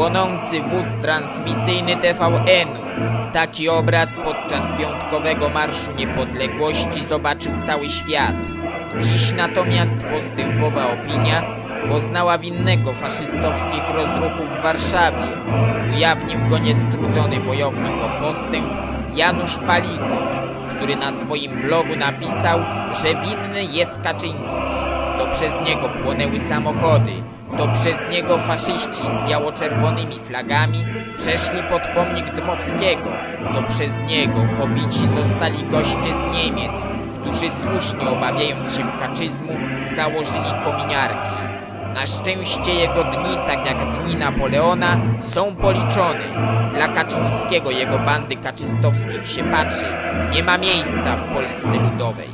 Płonący wóz transmisyjny TVN-u. Taki obraz podczas piątkowego Marszu Niepodległości zobaczył cały świat. Dziś natomiast postępowa opinia poznała winnego faszystowskich rozruchów w Warszawie. Ujawnił go niestrudzony bojownik o postęp Janusz Palikot, który na swoim blogu napisał, że winny jest Kaczyński. To przez niego płonęły samochody, to przez niego faszyści z biało-czerwonymi flagami przeszli pod pomnik Dmowskiego, to przez niego pobici zostali goście z Niemiec, którzy słusznie obawiając się kaczyzmu założyli kominiarki. Na szczęście jego dni, tak jak dni Napoleona, są policzone. Dla Kaczyńskiego jego bandy kaczystowskich się patrzy. Nie ma miejsca w Polsce Ludowej.